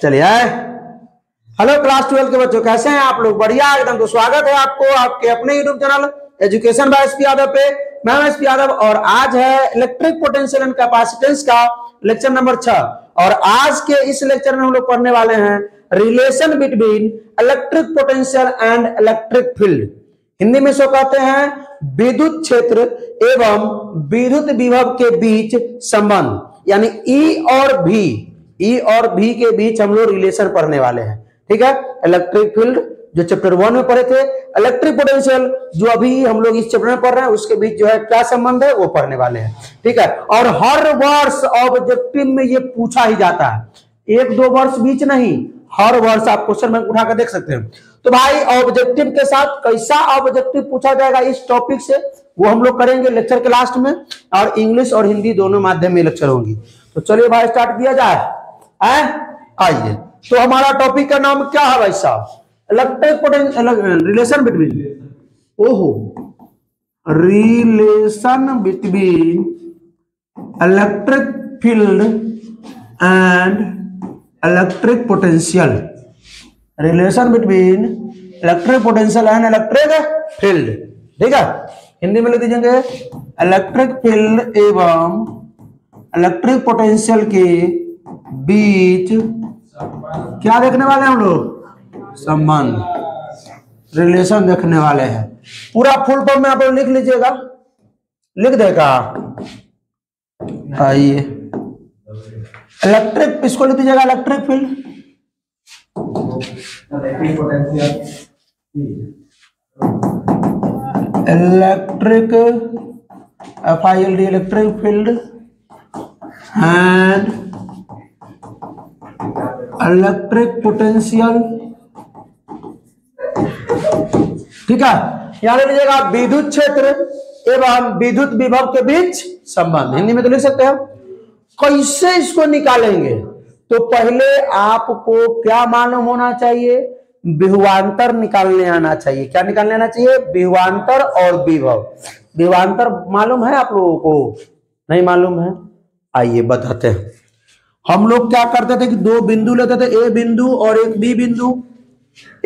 चलिए आए। Hello class twelve के बच्चों, कैसे हैं आप लोग? बढ़िया, एकदम तो स्वागत है आपको, आपके अपने YouTube channel education by S Yadav पे। मैं एस यादव और आज है इलेक्ट्रिक पोटेंशियल एंड कैपेसिटेंस का लेक्चर नंबर छह। और आज के इस लेक्चर में हम लोग पढ़ने वाले हैं relation between electric potential and electric field Hindi में सो कहते हैं विद्युत क्षेत्र एवं विद्युत विभव के बीच संबंध, यानी ई और भी ई और भी के बीच हम लोग रिलेशन पढ़ने वाले हैं। ठीक है? इलेक्ट्रिक फ़ील्ड जो चैप्टर वन में पढ़े थे इलेक्ट्रिक पोटेंशियल जो अभी हम लोग इस चैप्टर में पढ़ रहे हैं, उसके बीच जो है क्या संबंध है, वो पढ़ने वाले हैं। ठीक है? और हर वर्ष ऑब्जेक्टिव में ये पूछा ही जाता है। एक दो वर्ष बीच नहीं, हर वर्ष आप क्वेश्चन बैंक उठाकर देख सकते हैं। तो भाई ऑब्जेक्टिव के साथ कैसा ऑब्जेक्टिव पूछा जाएगा इस टॉपिक से, वो हम लोग करेंगे लेक्चर के लास्ट में, और इंग्लिश और हिंदी दोनों माध्यम में लेक्चर होंगी। तो चलिए भाई स्टार्ट किया जाए। आइए। तो हमारा टॉपिक का नाम क्या है भाई साहब? इलेक्ट्रिक पोटेंशियल रिलेशन बिटवीन ओहो। Relation between electric field and electric potential relation between electric potential and electric field ठीक है? हिंदी में लिख दीजिएँगे। इलेक्ट्रिक फ़ील्ड एवं इलेक्ट्रिक पोटेंशियल के बीच। क्या देखने वाले हैं हम लोग? संबंध रिलेशन देखने वाले हैं। पूरा फुल फॉर्म में आप लोग लिख लीजिएगा। लिख देगा। आइए। इलेक्ट्रिक इसको लिख दीजिएगा electric field electric F I L D electric field and electric potential ठीक है? ले लीजिएगा विद्युत क्षेत्र एवं विद्युत विभव के बीच संबंध। हिंदी में तो लिख सकते हैं। कैसे इसको निकालेंगे? तो पहले आपको क्या मालूम होना चाहिए? विभवांतर निकालने आना चाहिए। क्या निकालने आना चाहिए? विभवांतर और विभव। विभवांतर मालूम है आप लोगों को? नहीं मालूम है? आइए बताते हैं। हम लोग क्या करते थे कि दो बिंदु लेते थे, ए बिंदु और एक बी बिंदु।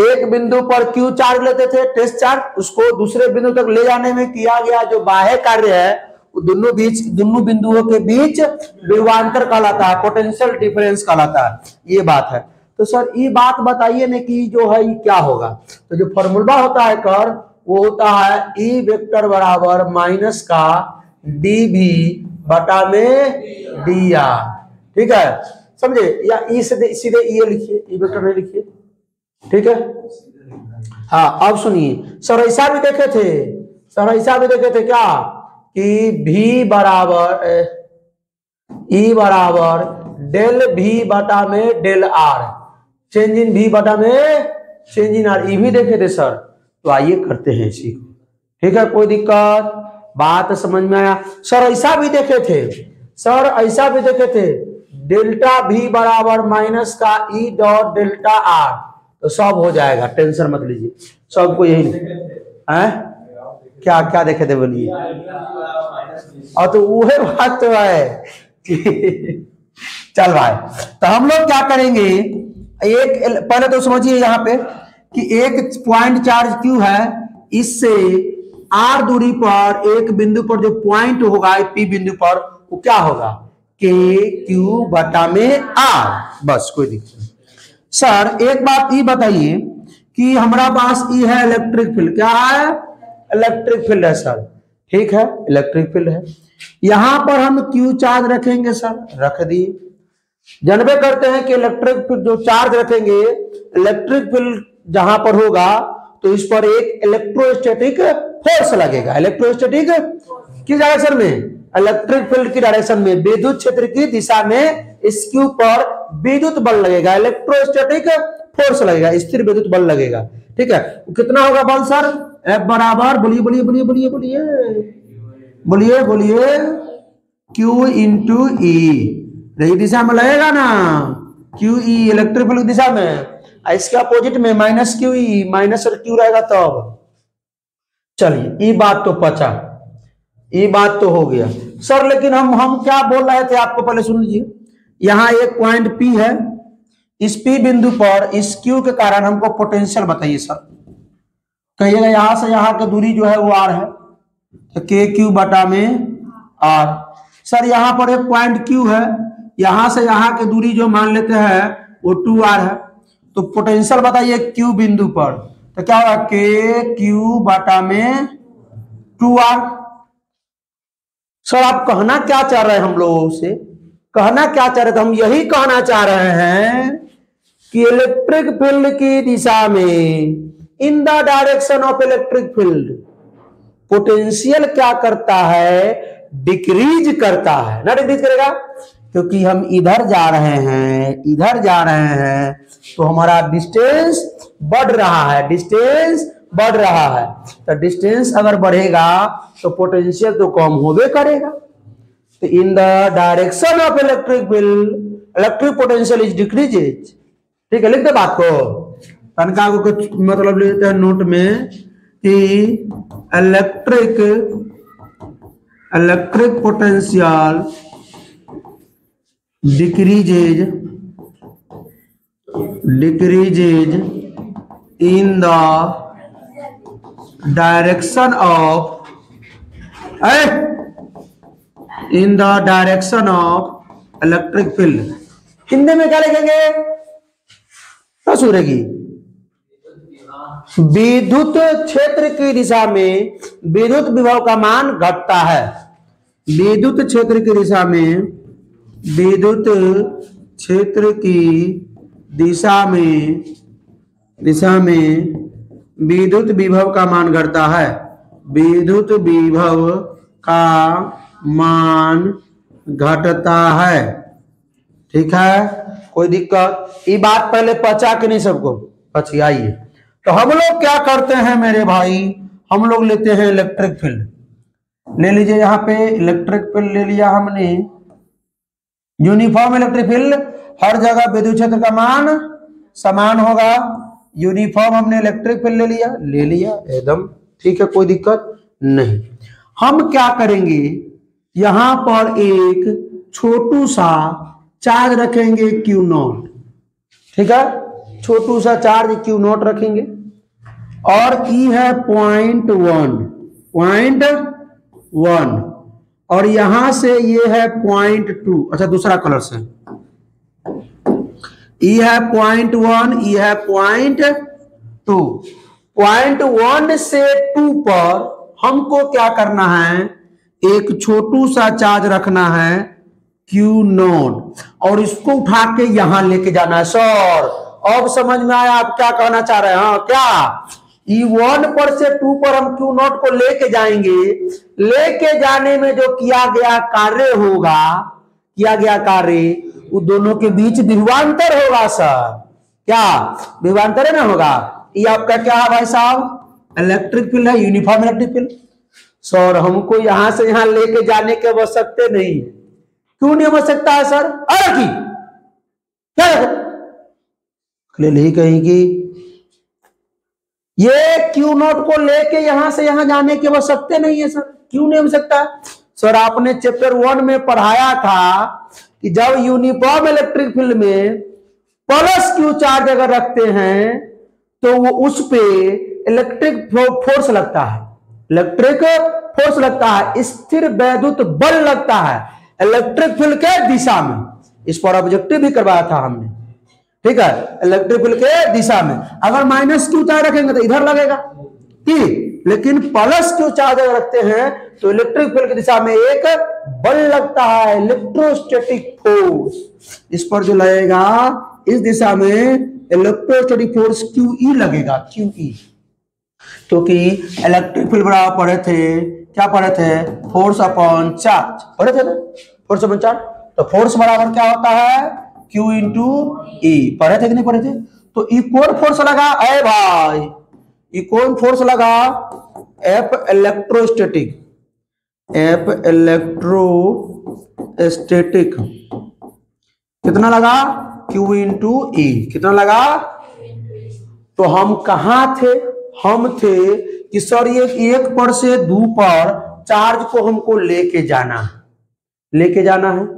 एक बिंदु पर क्यू चार्ज लेते थे, टेस्ट चार्ज, उसको दूसरे बिंदु तक ले जाने में किया गया जो बाह्य कार्य है दोनों बीच, दोनों बिंदुओं के बीच विवांतर कहलाता है पोटेंशियल डिफरेंस कहलाता है, ये बात है। तो सर, ये बात बताइए ना कि जो है, ये क्या होगा? तो जो फॉर्मूला होता है कर वो होता है ई वेक्टर बराबर माइनस का डी भी बटा में डी आर ठीक है? समझे? या ई से सीधे ये लिखिए, ई वेक्टर लिखिए। ठीक है? हाँ अब सुनिए। सर, ऐसा भी देखे थे। सर, ऐसा भी देखे थे क्या? कि भी बराबर ई बराबर डेल भी बटा में डेल आर चेंज इन भी बटा में चेंज इन आर ई भी देखे थे, सर। तो आइए करते हैं इसी को। ठीक है? कोई दिक्कत? बात समझ में आया? सर, ऐसा भी देखे थे। सर, ऐसा भी देखे थे। डेल्टा भी बराबर माइनस का ई डॉट डेल्टा आर तो सब हो जाएगा, टेंशन मत लीजिए। सबको यही है क्या क्या देखे थे बोलिए? और तो वह बात तो है। चल भाई तो हम लोग क्या करेंगे? एक, पहले तो समझिए यहाँ पे कि एक पॉइंट चार्ज क्यू है? इससे आर दूरी पर एक बिंदु पर जो पॉइंट होगा पी बिंदु पर, वो क्या होगा? के, क्यू, बटा में आर। बस, कोई दिक्कत नहीं। सर, एक बात ये बताइए कि हमारा पास ये है इलेक्ट्रिक फ़ील्ड क्या है? इलेक्ट्रिक फ़ील्ड है, सर। ठीक है इलेक्ट्रिक फ़ील्ड है। यहाँ पर हम क्यू चार्ज रखेंगे, सर। रख दिए। जनबे करते हैं कि इलेक्ट्रिक फ़ील्ड जो चार्ज रखेंगे इलेक्ट्रिक फ़ील्ड जहाँ पर होगा तो इस पर एक इलेक्ट्रोस्टैटिक फोर्स लगेगा। इलेक्ट्रोस्टैटिक किस सर, में? इलेक्ट्रिक फ़ील्ड की डायरेक्शन में विद्युत क्षेत्र की दिशा में इस क्यू पर विद्युत बल लगेगा इलेक्ट्रोस्टैटिक फोर्स लगेगा, स्थिर विद्युत बल लगेगा। ठीक है? कितना होगा बल, सर? एफ़ बराबर, बोलिए बोलिए बोलिए बोलिए बोलिए। बोलिए बोलिए। क्यू इंटू ई यही दिशा में लगेगा ना? क्यू ई इलेक्ट्रिक फ़ील्ड दिशा में। इसके अपोजिट में माइनस क्यू ई माइनस और क्यू रहेगा तब। चलिए ये बात तो पचा। ये बात तो हो गया। सर, लेकिन हम हम क्या बोल रहे थे आपको पहले सुन लीजिए। यहाँ एक पॉइंट पी है। इस पी बिंदु पर इस क्यू के कारण हमको पोटेंशियल बताइए सर। कहिएगा यहाँ से यहाँ की दूरी जो है वो आर है। तो के क्यू बटा में आर सर, यहाँ पर एक पॉइंट क्यू है। यहाँ से यहाँ की दूरी जो मान लेते हैं, वो टू आर है। तो पोटेंशियल बताइए क्यू बिंदु पर। तो क्या होगा? के क्यू बटा में टू आर सर, आप कहना क्या चाह रहे हैं हम लोगों से? कहना क्या चाह रहे थे हम यही कहना चाह रहे हैं कि इलेक्ट्रिक फ़ील्ड की दिशा में in the direction of electric field potential क्या करता है? डिक्रीज करता है। ना डिक्रीज करेगा? क्योंकि हम इधर जा रहे हैं, इधर जा रहे हैं तो हमारा डिस्टेंस बढ़ रहा है। डिस्टेंस बढ़ रहा है। तो डिस्टेंस अगर बढ़ेगा तो पोटेंशियल तो कम होबे करेगा। तो in the direction of electric field electric potential is decreases ठीक है, लिख दे बात को। तनका को कुछ मतलब लेते हैं नोट में कि electric electric potential decreases decreases in the direction of in the direction of electric field Hindi में क्या लिखेंगे? सूरेगी विद्युत क्षेत्र की दिशा में विद्युत विभव का मान घटता है। विद्युत क्षेत्र की दिशा में विद्युत क्षेत्र की दिशा में दिशा में विद्युत विभव का मान घटता है। विद्युत विभव का मान घटता है। ठीक है? कोई दिक्कत? ये बात पहले पचा के नहीं सबको? पचियाइए। तो हम लोग क्या करते हैं मेरे भाई? हम लोग लेते हैं इलेक्ट्रिक फ़ील्ड। ले लीजिए यहाँ पे, इलेक्ट्रिक फ़ील्ड ले लिया हमने। यूनिफॉर्म इलेक्ट्रिक फ़ील्ड, हर जगह विद्युत क्षेत्र का मान समान होगा। यूनिफॉर्म हमने इलेक्ट्रिक फ़ील्ड ले लिया ले लिया, एकदम, ठीक है, कोई दिक्कत नहीं। हम क्या करेंगे? यहाँ पर एक छोटू सा चार्ज रखेंगे क्यू नॉट ठीक है? छोटू सा चार्ज क्यू नॉट रखेंगे। और ई है पॉइंट वन पॉइंट वन और यहाँ से ये है पॉइंट टू अच्छा दूसरा कलर से। ई है पॉइंट वन ई है पॉइंट टू पॉइंट वन से टू पर हमको क्या करना है? एक छोटू सा चार्ज रखना है क्यू नोट। और इसको उठा के यहाँ लेके जाना है सर अब समझ में आया आप क्या कहना चाह रहे हैं? हाँ क्या? ई वन पर से टू पर हम क्यू नोट को लेके जाएँगे। लेके जाने में जो किया गया कार्य होगा किया गया कार्य, वो दोनों के बीच विभवांतर होगा सर। क्या? विभवांतर ना होगा? ये आपका क्या है भाई साहब? इलेक्ट्रिक फ़ील्ड है यूनिफॉर्म इलेक्ट्रिक फ़ील्ड सर, हमको यहाँ से यहाँ लेके जाने के आवश्यकता नहीं। है क्यों नहीं आवश्यकता है सर? अरे की क्या ली कहेंगी ये क्यू नोट को लेके यहाँ से यहाँ जाने की आवश्यकता नहीं है सर। क्यों नहीं हो सकता सर, आपने चैप्टर वन में पढ़ाया था कि जब यूनिफॉर्म इलेक्ट्रिक फ़ील्ड में प्लस क्यू चार्ज अगर रखते हैं तो वो उस पे इलेक्ट्रिक फोर्स लगता है। इलेक्ट्रिक फोर्स लगता है, स्थिर वैद्युत बल लगता है इलेक्ट्रिक फ़ील्ड के दिशा में। इस पर ऑब्जेक्टिव भी करवाया था हमने। ठीक है? इलेक्ट्रिक फ़ील्ड के दिशा में। अगर माइनस क्यू चार्ज रखेंगे तो इधर लगेगा। ठीक लेकिन प्लस क्यू चार्ज अगर रखते हैं तो इलेक्ट्रिक फ़ील्ड की दिशा में एक बल लगता है इलेक्ट्रोस्टेटिक फोर्स इस पर जो लगेगा, इस दिशा में इलेक्ट्रोस्टैटिक फोर्स क्यू ई लगेगा क्यू ई क्योंकि इलेक्ट्रिक फ़ील्ड बराबर पढ़े थे, क्या पढ़े थे? फोर्स अपॉन चार्ज पढ़े थे ना? फोर्स अपॉन चार्ज तो फोर्स बराबर क्या होता है? क्यू इंटू ई पढ़े थे कि नहीं पढ़े थे? तो ई कौन फोर्स लगा अरे भाई। ई कौन फोर्स लगा? एफ़ इलेक्ट्रोस्टेटिक एफ़ इलेक्ट्रोस्टेटिक कितना लगा? क्यू इंटू ई कितना लगा? तो हम कहा थे? हम थे कि सर ये एक पर से दो पर चार्ज को हमको लेके जाना है। लेके जाना है।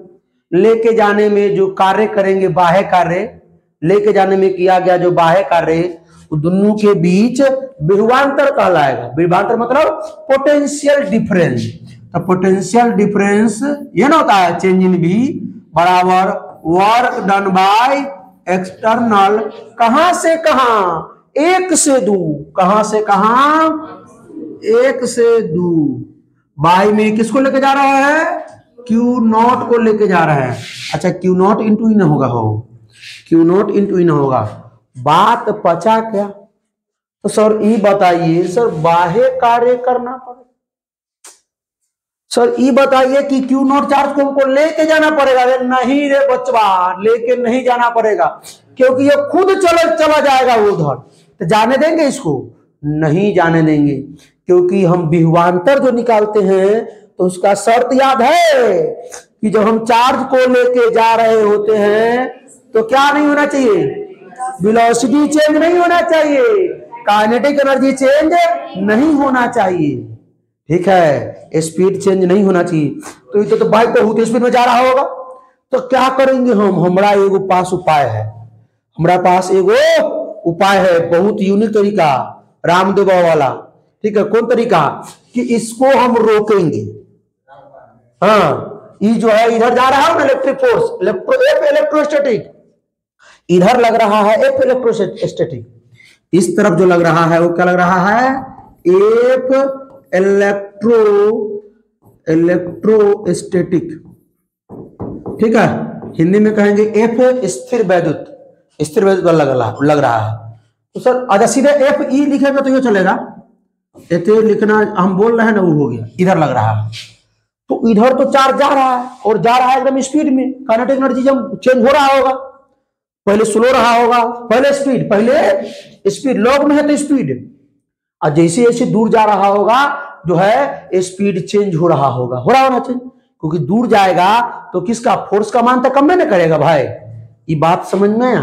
लेके जाने में जो कार्य करेंगे, बाह्य कार्य, लेके जाने में किया गया जो बाह्य कार्य दोनों के बीच विभवांतर कहलाएगा। विभवांतर मतलब पोटेंशियल डिफरेंस तो पोटेंशियल डिफरेंस ये ना होता है चेंज इन बी बराबर वर्क डन बाय एक्सटर्नल कहाँ से कहाँ? एक से दो। कहाँ से कहाँ? एक से दू। बाई में किसको लेके जा रहा है? क्यू नॉट को लेके जा रहा है। अच्छा क्यू नॉट इंटू इन होगा हो। क्यू नॉट इंटू इन होगा। बात पचा क्या? तो सर ये बताइए, सर बाहे कार्य करना पड़ेगा सर ये बताइए कि क्यू नोट चार्ज को हमको लेके जाना पड़ेगा। अरे नहीं रे बचवा लेके नहीं जाना पड़ेगा, क्योंकि ये खुद चला चला जाएगा उधर। तो जाने देंगे इसको? नहीं जाने देंगे, क्योंकि हम विहवांतर जो निकालते हैं तो उसका शर्त याद है कि जब हम चार्ज को लेके जा रहे होते हैं तो क्या नहीं होना चाहिए? वेलोसिटी चेंज नहीं होना चाहिए। काइनेटिक एनर्जी चेंज नहीं होना चाहिए। ठीक है स्पीड चेंज नहीं होना चाहिए। तो ये तो बाइक बहुत स्पीड में जा रहा होगा। तो क्या करेंगे हम? हमारा एगो पास उपाय है। हमारा पास एगो उपाय है, बहुत यूनिक तरीका रामदेव वाला। ठीक है, कौन तरीका? कि इसको हम रोकेंगे। हाँ ये जो है, इधर जा रहा है ना इलेक्ट्रिक फोर्स इलेक्ट्रो इलेक्ट्रोस्टैटिक इधर लग रहा है एफ़ इलेक्ट्रोस्टैटिक इस तरफ़ जो लग रहा है, वो क्या लग रहा है? एफ़ इलेक्ट्रो इलेक्ट्रोस्टैटिक ठीक है? हिंदी में कहेंगे एफ़ स्थिर वैद्युत। स्थिर वैद्युत बल लग रहा लग रहा है। तो सर अच्छा सीधे एफ़ ई लिखेगा तो ये चलेगा। ऐसे लिखना, हम बोल रहे हैं ना, वो हो गया। इधर लग रहा है। तो इधर तो चार्ज जा रहा है, और जा रहा है एकदम स्पीड में। काइनेटिक एनर्जी जब चेंज हो रहा होगा पहले स्लो रहा होगा, पहले स्पीड पहले स्पीड लॉग में है तो स्पीड और जैसे जैसे दूर जा रहा होगा, जो है स्पीड चेंज हो रहा होगा। हो रहा होना चेंज क्योंकि दूर जाएगा तो किसका? फोर्स का मान तो कम ना करेगा भाई। ये बात समझ में आया?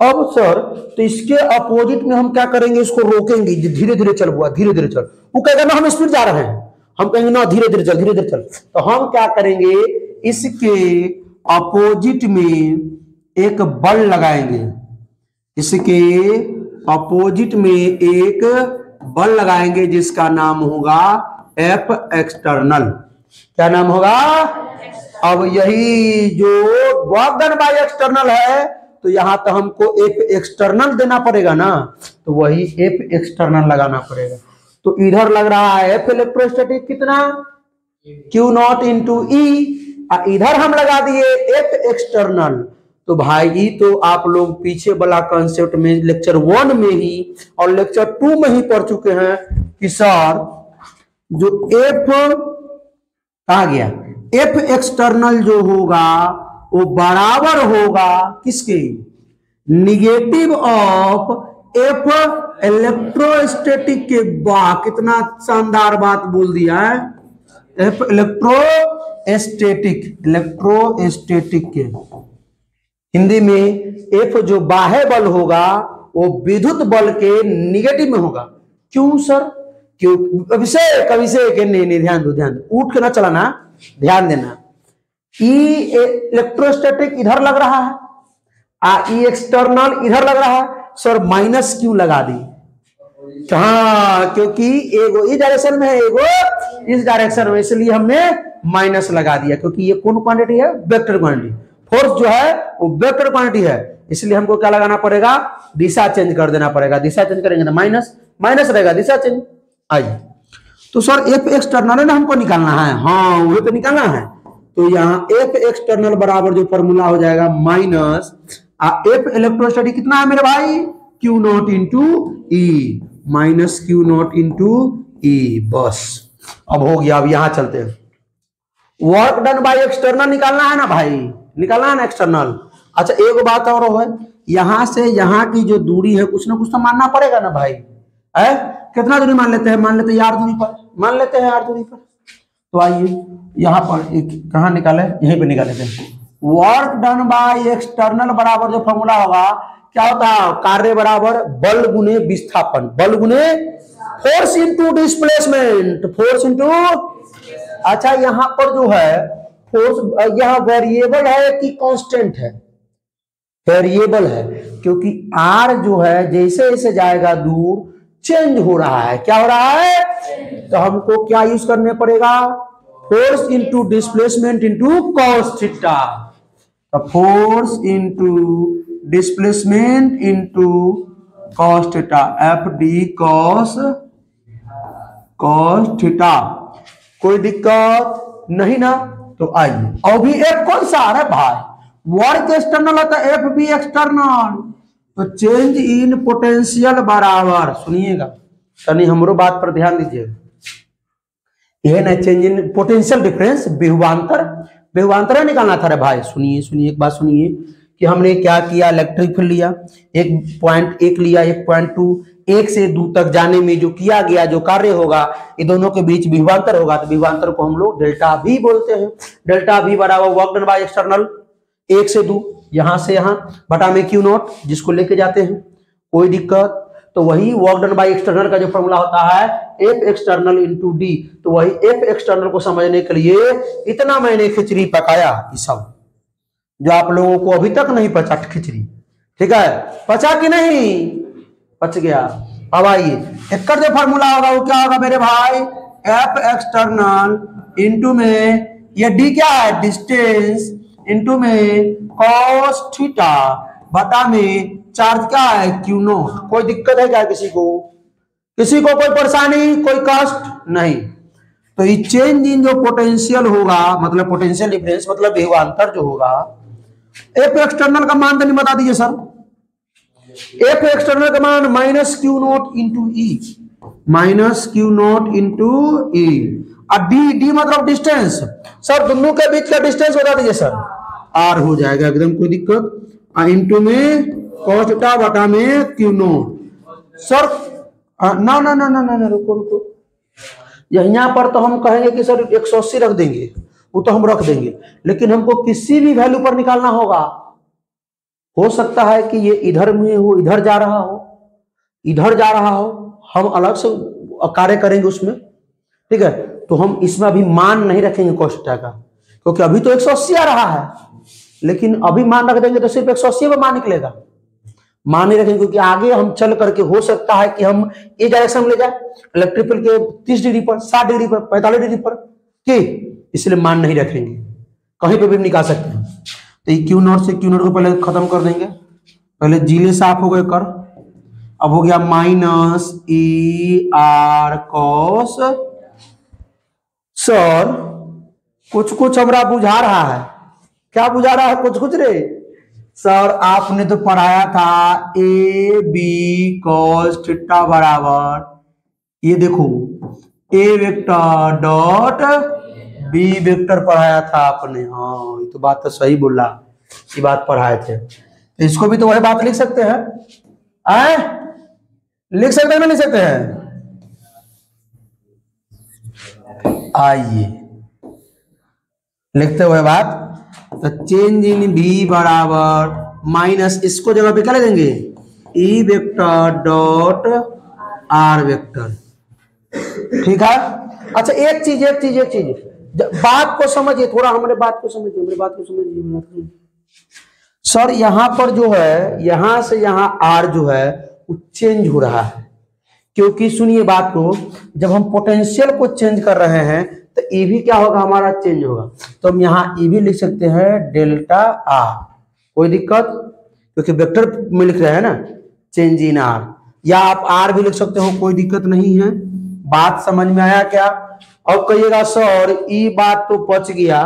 अब सर तो इसके अपोजिट में हम क्या करेंगे? इसको रोकेंगे। धीरे धीरे चल हुआ, धीरे धीरे चल। वो कहेगा, ना, हम स्पीड जा रहे हैं। हम कहेंगे, ना, धीरे धीरे चल, धीरे धीरे चल। तो हम क्या करेंगे? इसके अपोजिट में एक बल लगाएँगे। इसके अपोजिट में एक बल लगाएँगे, जिसका नाम होगा एफ़ एक्सटर्नल क्या नाम होगा? अब यही जो वर्क डन बाय एक्सटर्नल है तो यहाँ तो हमको एफ़ एक्सटर्नल देना पड़ेगा ना? तो वही एफ़ एक्सटर्नल लगाना पड़ेगा। तो इधर लग रहा है एफ़ इलेक्ट्रोस्टेटिक कितना? क्यू नॉट इंटू ई इधर हम लगा दिए एफ़ एक्सटर्नल तो भाई तो आप लोग पीछे वाला कॉन्सेप्ट में लेक्चर वन में ही और लेक्चर टू में ही पढ़ चुके हैं कि सर जो एफ़ कहा गया एफ़ एक्सटर्नल जो होगा, वो बराबर होगा किसके? निगेटिव ऑफ़ एफ़ इलेक्ट्रोस्टेटिक के बा, कितना शानदार बात बोल दिया है। एफ़ इलेक्ट्रोस्टेटिक इलेक्ट्रोस्टेटिक के। हिंदी में एफ़ जो बाह्य बल होगा, वो विद्युत बल के निगेटिव में होगा। क्यों, सर? क्यों? अभिषेक अभिषेक नहीं नहीं, ध्यान दो ध्यान दो। उठ के ना चलाना, ध्यान देना। ई इलेक्ट्रोस्टैटिक इधर लग रहा है, आ ई एक्सटर्नल इधर लग रहा है। सर माइनस क्यों लगा दी? हाँ क्योंकि एगो इस डायरेक्शन में है, एगो इस डायरेक्शन में, इसलिए हमने माइनस लगा दिया, क्योंकि ये कौन क्वांटिटी है? वेक्टर क्वांटिटी फोर्स जो है, वो वेक्टर क्वांटिटी है। इसलिए हमको क्या लगाना पड़ेगा? दिशा चेंज कर देना पड़ेगा। दिशा चेंज करेंगे तो माइनस माइनस रहेगा दिशा चेंज। आइए तो सर एफ़ एक्सटर्नल ना हमको निकालना है। हाँ वो तो निकालना है। तो यहाँ एफ़ एक्सटर्नल बराबर जो फॉर्मूला हो जाएगा माइनस एफ़ इलेक्ट्रोस्टैटिक कितना है मेरे भाई? Q naught into E minus Q naught into E बस। अब हो गया, अब यहाँ चलते हैं। वर्क डन बाय एक्सटर्नल निकालना है ना भाई? निकालना ना एक्सटर्नल अच्छा एक बात और है, यहाँ से यहाँ की जो दूरी है, कुछ ना कुछ तो मानना पड़ेगा ना भाई। है? कितना दूरी मान लेते हैं? मान लेते हैं यार दूरी पर। मान लेते हैं यार दूरी पर। तो आइए, यहाँ पर कहा निकाले? यहीं पे निकाल हैं। वर्क डन बाय एक्सटर्नल बराबर जो फॉर्मूला होगा, क्या होता है? कार्य बराबर बल गुने विस्थापन। बल गुने force into displacement force into अच्छा यहाँ पर जो है फोर्स यह वेरिएबल है कि कांस्टेंट है। वेरिएबल है, क्योंकि आर जो है, जैसे जैसे जाएगा दूर चेंज हो रहा है। क्या हो रहा है? तो हमको क्या यूज़ करने पड़ेगा? Force into displacement into cos theta force into displacement into cos theta F D cos cos कोई दिक्कत नहीं ना? तो आइए। और भी एक कौन सा आ रहा है भाई? वर्क एक्सटर्नल होता है एफ़ बी एक्सटर्नल तो चेंज इन पोटेंशियल बराबर। सुनिएगा। तनी हमरो बात पर ध्यान दीजिएगा यह ना चेंज इन पोटेंशियल डिफरेंस विहुवांतर विहुवांतर निकालना था रे भाई। सुनिए सुनिए, एक बात सुनिए कि हमने क्या किया? इलेक्ट्रिक फ़ील्ड लिया, एक पॉइंट एक लिया, एक पॉइंट टू एक से दो तक जाने में जो किया गया, जो कार्य होगा, ये दोनों के बीच विभवांतर होगा। तो विभवांतर को हम लोग डेल्टा भी बोलते हैं। डेल्टा भी बराबर वर्क डन बाय एक्सटर्नल एक से दो, यहाँ से यहाँ, बटा में क्यू नॉट जिसको लेके जाते हैं। कोई दिक्कत? तो वही वर्क डन बाय एक्सटर्नल का जो फॉर्मूला होता है एफ़ एक्सटर्नल इंटू डी तो वही एफ़ एक्सटर्नल को समझने के लिए इतना मैंने खिचड़ी पकाया सब। जो आप लोगों को अभी तक नहीं पचा, खिचड़ी। ठीक है? पचा कि नहीं? पच गया। अब आइए, एक जो फॉर्मूला होगा, वो क्या होगा मेरे भाई? एफ़ एक्सटर्नल इंटू में, ये डी क्या है? डिस्टेंस इंटू में कॉस थीटा बटा में चार्ज क्या है? क्यू नोट कोई दिक्कत है क्या किसी को? किसी को कोई परेशानी? कोई कष्ट? नहीं। तो ये चेंज इन जो पोटेंशियल होगा मतलब पोटेंशियल डिफरेंस मतलब विभवांतर जो होगा एफ़ एक्सटर्नल का मान तो नहीं बता दीजिए सर एफ़ एक्सटर्नल का मान minus Q naught into E minus Q naught into E और डी डी मतलब डिस्टेंस सर दोनों के बीच का डिस्टेंस बता दीजिए सर आर हो जाएगा, एकदम कोई दिक्कत। इंटू में कॉस्टा बटा में क्यू नोट सर ना ना ना ना ना ना, रुको रुको। यहाँ पर तो हम कहेंगे कि सर एक सौ अस्सी रख देंगे। वो तो हम रख देंगे। लेकिन हमको किसी भी वैल्यू पर निकालना होगा। हो सकता है कि ये इधर में हो, इधर जा रहा हो। इधर जा रहा हो, हम अलग से कार्य करेंगे उसमें। ठीक है? तो हम इसमें अभी मान नहीं रखेंगे कोष्टा का, क्योंकि अभी तो एक सौ अस्सी आ रहा है। लेकिन अभी मान रख देंगे तो सिर्फ़ एक सौ अस्सी में मान निकलेगा। मान नहीं रखेंगे क्योंकि आगे हम चल करके हो सकता है कि हम ये डायरेक्शन ले जाए इलेक्ट्रिक फ़ील्ड के तीस डिग्री पर, साठ डिग्री पर, पैंतालीस डिग्री पर, कि इसलिए मान नहीं रखेंगे। कहीं पर भी निकाल सकते हैं। तो क्यू नोट से क्यू नोट को पहले खत्म कर देंगे। पहले जीले साफ़ हो गए कर अब हो गया minus E R cos sir कुछ कुछ हमारा बुझा रहा है। क्या बुझा रहा है? कुछ कुछ रे। सर आपने तो पढ़ाया था ए बी कॉस थीटा बराबर। ये देखो A vector dot B vector पढ़ाया था आपने। हाँ ये तो बात तो सही बोला, ये बात पढ़ाए थे। तो इसको भी तो वही बात लिख सकते हैं। आए? लिख सकते हैं ना लिख सकते हैं? आइए। लिखते हुए बात तो चेंज इन बी बराबर माइनस इसको जगह पे क्या ले देंगे? E vector dot R vector ठीक है? अच्छा एक चीज़ एक चीज़ एक चीज़। बात को समझिए, थोड़ा हमारे बात को समझिए मेरी बात को समझिए सर, यहाँ पर जो है, यहाँ से यहाँ आर जो है, वो चेंज हो रहा है। क्योंकि सुनिए बात को, जब हम पोटेंशियल को चेंज कर रहे हैं तो ई भी क्या होगा, हमारा चेंज होगा। तो हम यहाँ ई भी लिख सकते हैं डेल्टा आर कोई दिक्कत? क्योंकि वेक्टर में लिख रहे हैं ना चेंज इन आर या आप आर भी लिख सकते हो, कोई दिक्कत नहीं है। बात समझ में आया क्या? और कहिएगा, सर, ई बात तो पच गया।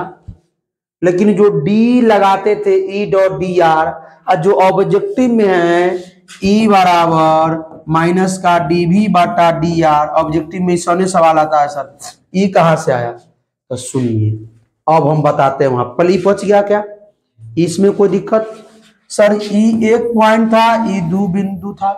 लेकिन जो डी लगाते थे ई डॉट डी आर और जो ऑब्जेक्टिव में है ई बराबर माइनस का डी भी बटा डी आर ऑब्जेक्टिव में सने सवाल आता है, सर। ई कहाँ से आया? तो सुनिए, अब हम बताते हैं वहाँ पली पच गया क्या? इसमें कोई दिक्कत? सर ई एक पॉइंट था ई दो बिंदु था।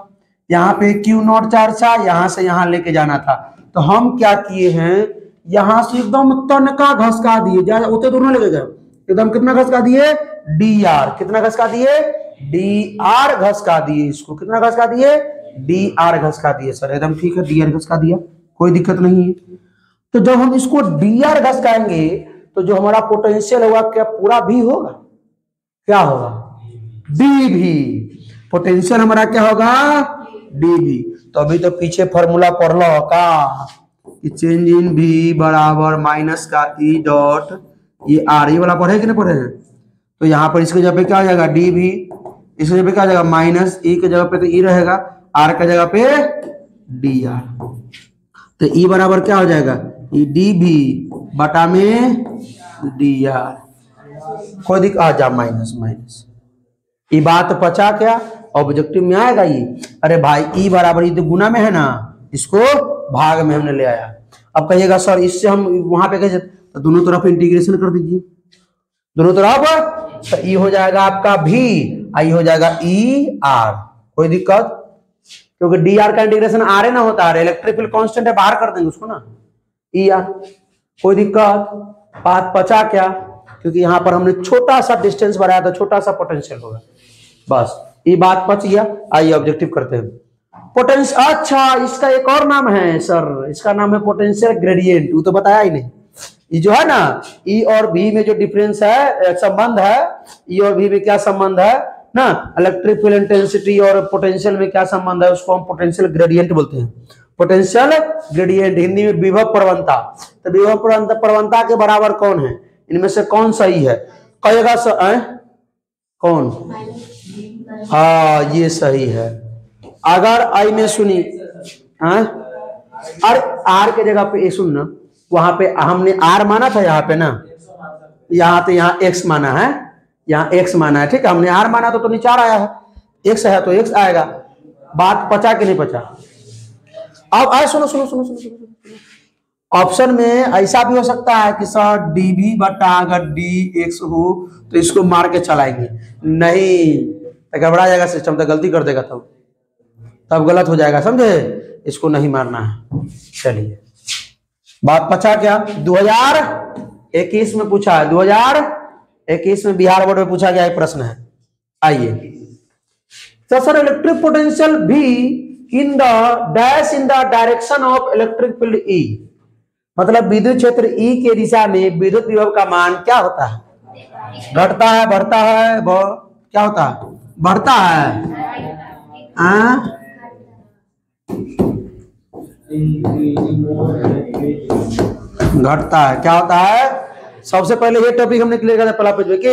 यहाँ पे क्यू नॉट चार्ज था, यहाँ से यहाँ लेके जाना था। तो हम क्या किए हैं? यहाँ से एकदम तनका घसका दिए उतने दोनों लेके गए एकदम कितना घसका दिए? डी आर कितना घसका दिए? डी आर घसका दिए इसको। कितना घसका दिए? डी आर घसका दिए। सर, एकदम ठीक है डी आर घसका दिया। कोई दिक्कत नहीं है। तो जब हम इसको डी आर घसकाएँगे तो जो हमारा पोटेंशियल होगा, क्या पूरा भी होगा? क्या होगा? डी भी। पोटेंशियल हमारा क्या होगा? डी भी। तो अभी तो पीछे फॉर्मूला पढ़ लो, का? कि चेंज इन भी बराबर माइनस का ई डॉट ये आर ये वाला पढ़े कि नहीं पढ़े तो यहाँ पर इसके जगह पे क्या हो जाएगा? डी भी इसके जगह पे क्या हो जाएगा? माइनस ई के जगह पे तो ई रहेगा आर के जगह पे डी आर तो ई बराबर क्या हो जाएगा? ई डी भी बटा में डी आर कोई दिक्कत, आ जा माइनस माइनस ये बात पचा क्या? ऑब्जेक्टिव में आएगा ये। अरे भाई ई बराबर, ये तो गुना में है ना। इसको भाग में हमने ले आया। अब कहिएगा, सर, इससे हम वहाँ पे कैसे तो दोनों तरफ़ इंटीग्रेशन कर दीजिए। दोनों तरफ़? तो ई हो जाएगा आपका भी आई हो जाएगा ई आर कोई दिक्कत? क्योंकि डी आर का इंटीग्रेशन आर ना होता है इलेक्ट्रिक फ़ील्ड कांस्टेंट है, बाहर कर देंगे उसको ना। ई आर कोई दिक्कत? बात पचा क्या? क्योंकि यहाँ पर हमने छोटा सा डिस्टेंस बढ़ाया था छोटा सा पोटेंशियल होगा। बस ये बात पच गया आइए ऑब्जेक्टिव करते हैं। पोटेंशियल अच्छा इसका एक और नाम है सर इसका नाम है पोटेंशियल ग्रेडियंट वो तो बताया ही नहीं। ये जो है ना ई और भी में जो डिफरेंस है संबंध है ई और भी में क्या संबंध है? ना इलेक्ट्रिक फ़ील्ड इंटेंसिटी और पोटेंशियल में क्या संबंध है उसको हम पोटेंशियल ग्रेडियंट बोलते हैं। पोटेंशियल ग्रेडियंट हिंदी में विभव प्रवणता। तो विभव प्रवणता के बराबर कौन है? इनमें से कौन सही है? कहेगा कौन? हाँ ये सही है। अगर आई में सुनी हाँ? और आर के जगह पे ए सुन ना वहाँ पे हमने आर माना था यहाँ पे ना? यहाँ तो यहाँ एक्स माना है यहाँ एक्स माना है ठीक है? हमने आर माना तो, तो नीचे आया है। एक्स है तो एक्स आएगा। बात पचा के नहीं पचा? अब आए सुनो सुनो सुनो सुनो सुनो ऑप्शन में ऐसा भी हो सकता है कि सर डी भी बटा अगर डी एक्स हो तो इसको मार के चलाएँगे। नहीं तो घबरा जाएगा सिस्टम तो गलती कर देगा तब। तब गलत हो जाएगा, समझे? इसको नहीं मारना है। चलिए। बात पचा क्या? 2021 में पूछा है। 2021 में बिहार बोर्ड में पूछा गया प्रश्न है। आइए। तो सर इलेक्ट्रिक पोटेंशियल भी in the dash in the direction of electric field E मतलब विद्युत क्षेत्र ई के दिशा में विद्युत विभव का मान क्या होता है? घटता है, बढ़ता है क्या होता है? बढ़ता है। आ? घटता है। क्या होता है? सबसे पहले ये टॉपिक हमने क्लियर था पहला पेज में कि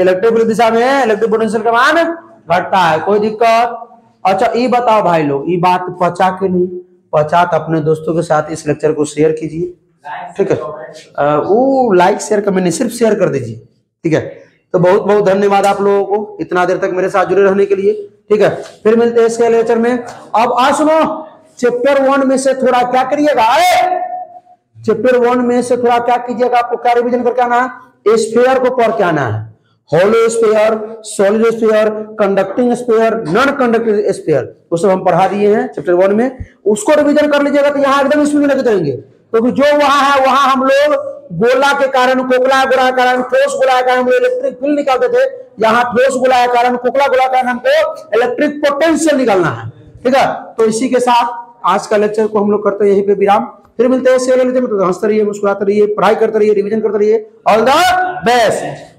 इलेक्ट्रिक दिशा में इलेक्ट्रिक पोटेंशियल का मान घटता है। कोई दिक्कत? अच्छा ये बताओ भाई लोग ये बात पचा के नहीं? पचा तो अपने दोस्तों के साथ इस लेक्चर को शेयर कीजिए। ठीक है? वो लाइक शेयर कमेंट नहीं, सिर्फ़ शेयर कर दीजिए। ठीक है? तो बहुत बहुत धन्यवाद आप लोगों को इतना देर तक मेरे साथ जुड़े रहने के लिए। ठीक है? फिर मिलते हैं इसके लेक्चर में। अब आ सुनो। चैप्टर वन में से थोड़ा क्या करिएगा? चैप्टर वन में से थोड़ा क्या कीजिएगा आपको? क्या रिविजन करके आना है? स्पेयर को पढ़ के आना है। Hollow sphere solid sphere conducting sphere non conducting sphere वो सब हम पढ़ा दिए हैं चैप्टर वन में। उसको रिविजन कर लीजिएगा तो यहाँ एकदम स्पीड लगे जाएँगे। क्योंकि तो जो वहाँ है, वहाँ हम लोग गोला के कारण कोकला गोला कारण, ठोस गोला कारण हम इलेक्ट्रिक फ़ील्ड निकालते थे। यहाँ ठोस गोला कारण कोकला गोला कारण हमको इलेक्ट्रिक पोटेंशियल निकालना है। ठीक है? तो इसी के साथ आज का लेक्चर को हम लोग करते हैं यहीं पे विराम। फिर मिलते हैं तो हँसते रहिए, मुस्कुराते रहिए, पढ़ाई करते रहिए रिविजन करते रहिए। All the best